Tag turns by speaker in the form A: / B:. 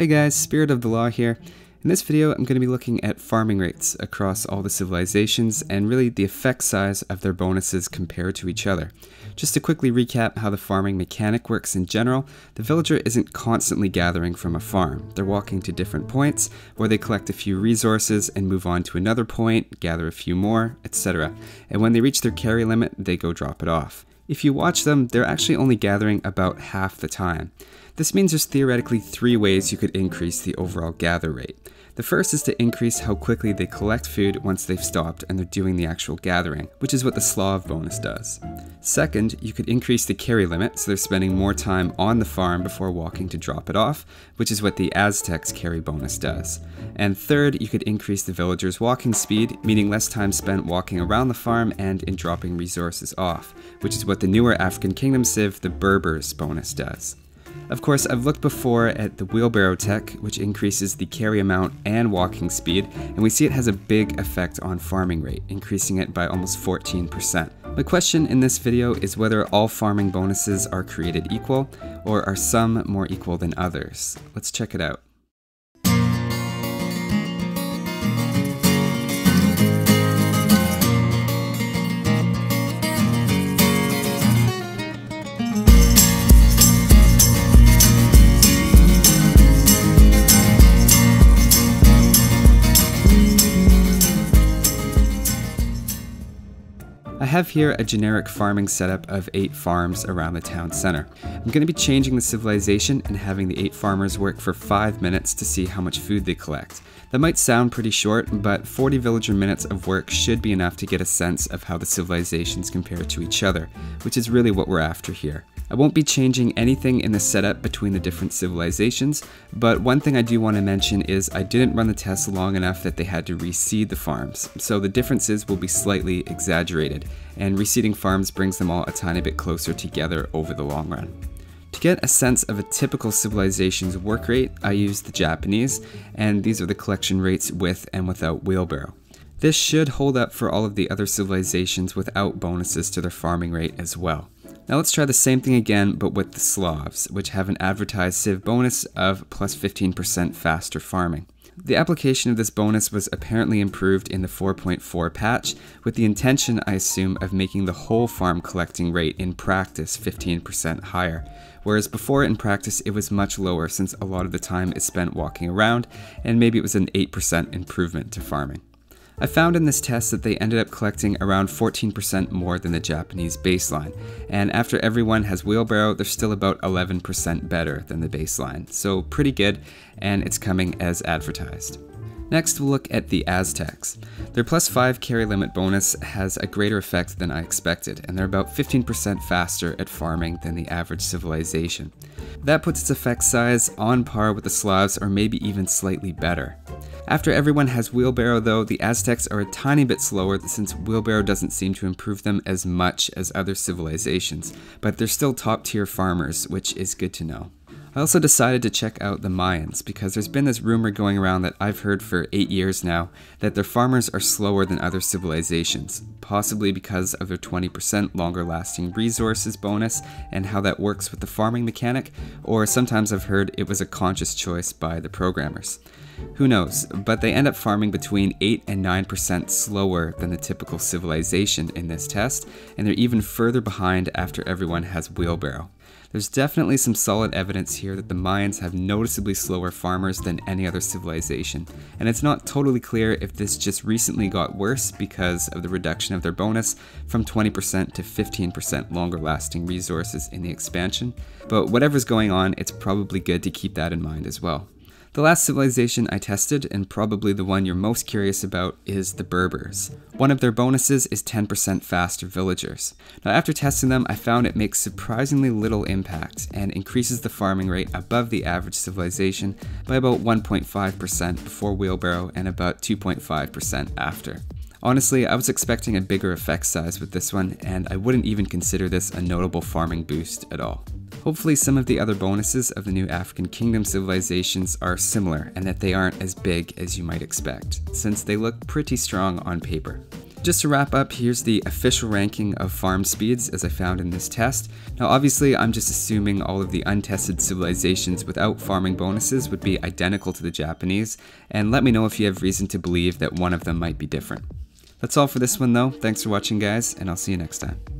A: Hey guys, Spirit of the Law here. In this video, I'm going to be looking at farming rates across all the civilizations and really the effect size of their bonuses compared to each other. Just to quickly recap how the farming mechanic works in general, the villager isn't constantly gathering from a farm. They're walking to different points where they collect a few resources and move on to another point, gather a few more, etc. And when they reach their carry limit, they go drop it off. If you watch them, they're actually only gathering about half the time. This means there's theoretically three ways you could increase the overall gather rate. The first is to increase how quickly they collect food once they've stopped and they're doing the actual gathering, which is what the Slav bonus does. Second, you could increase the carry limit so they're spending more time on the farm before walking to drop it off, which is what the Aztecs carry bonus does. And third, you could increase the villagers' walking speed, meaning less time spent walking around the farm and in dropping resources off, which is what the newer African Kingdom Civ, the Berbers bonus does. Of course, I've looked before at the wheelbarrow tech, which increases the carry amount and walking speed, and we see it has a big effect on farming rate, increasing it by almost 14%. My question in this video is whether all farming bonuses are created equal, or are some more equal than others. Let's check it out. Have here a generic farming setup of 8 farms around the town center. I'm going to be changing the civilization and having the 8 farmers work for 5 minutes to see how much food they collect. That might sound pretty short, but 40 villager minutes of work should be enough to get a sense of how the civilizations compare to each other, which is really what we're after here. I won't be changing anything in the setup between the different civilizations, but one thing I do want to mention is I didn't run the test long enough that they had to reseed the farms, so the differences will be slightly exaggerated, and reseeding farms brings them all a tiny bit closer together over the long run. To get a sense of a typical civilization's work rate, I used the Japanese, and these are the collection rates with and without wheelbarrow. This should hold up for all of the other civilizations without bonuses to their farming rate as well. Now let's try the same thing again, but with the Slavs, which have an advertised Civ bonus of plus 15% faster farming. The application of this bonus was apparently improved in the 4.4 patch, with the intention, I assume, of making the whole farm collecting rate in practice 15% higher, whereas before in practice it was much lower since a lot of the time is spent walking around, and maybe it was an 8% improvement to farming. I found in this test that they ended up collecting around 14% more than the Japanese baseline, and after everyone has wheelbarrow, they're still about 11% better than the baseline, so pretty good, and it's coming as advertised. Next, we'll look at the Aztecs. Their plus 5 carry limit bonus has a greater effect than I expected, and they're about 15% faster at farming than the average civilization. That puts its effect size on par with the Slavs or maybe even slightly better. After everyone has wheelbarrow though, the Aztecs are a tiny bit slower since wheelbarrow doesn't seem to improve them as much as other civilizations, but they're still top tier farmers, which is good to know. I also decided to check out the Mayans because there's been this rumor going around that I've heard for 8 years now that their farmers are slower than other civilizations, possibly because of their 20% longer lasting resources bonus and how that works with the farming mechanic, or sometimes I've heard it was a conscious choice by the programmers. Who knows, but they end up farming between 8 and 9% slower than the typical civilization in this test, and they're even further behind after everyone has wheelbarrow. There's definitely some solid evidence here that the Mayans have noticeably slower farmers than any other civilization, and it's not totally clear if this just recently got worse because of the reduction of their bonus from 20% to 15% longer lasting resources in the expansion, but whatever's going on, it's probably good to keep that in mind as well. The last civilization I tested, and probably the one you're most curious about, is the Berbers. One of their bonuses is 10% faster villagers. Now after testing them, I found it makes surprisingly little impact, and increases the farming rate above the average civilization by about 1.5% before wheelbarrow and about 2.5% after. Honestly, I was expecting a bigger effect size with this one, and I wouldn't even consider this a notable farming boost at all. Hopefully some of the other bonuses of the new African Kingdom civilizations are similar and that they aren't as big as you might expect, since they look pretty strong on paper. Just to wrap up, here's the official ranking of farm speeds as I found in this test. Now obviously I'm just assuming all of the untested civilizations without farming bonuses would be identical to the Japanese, and let me know if you have reason to believe that one of them might be different. That's all for this one though, thanks for watching guys, and I'll see you next time.